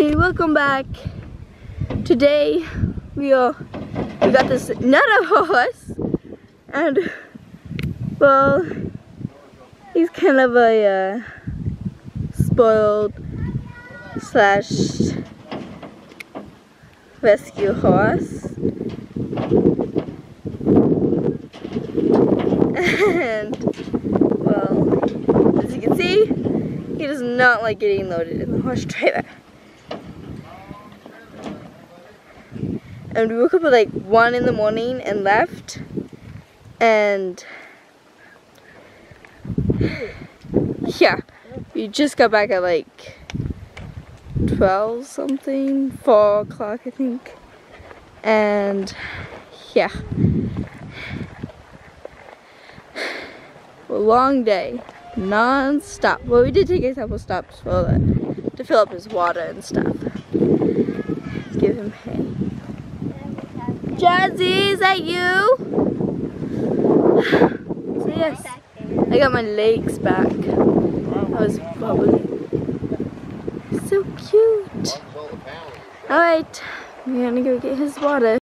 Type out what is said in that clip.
Hey, welcome back. Today we are we got this another horse, and well, he's kind of a uh, spoiled slash rescue horse, and well, as you can see, he does not like getting loaded in the horse trailer. And we woke up at like 1 in the morning and left. And yeah we just got back at like 12 something 4 o'clock I think. And yeah. A long day. Non-stop. Well we did take a couple stops for that to fill up his water and stuff. Give him hay Jazzy, is that you? so yes, I got my legs back. That was probably so cute. Alright, we're gonna go get his water.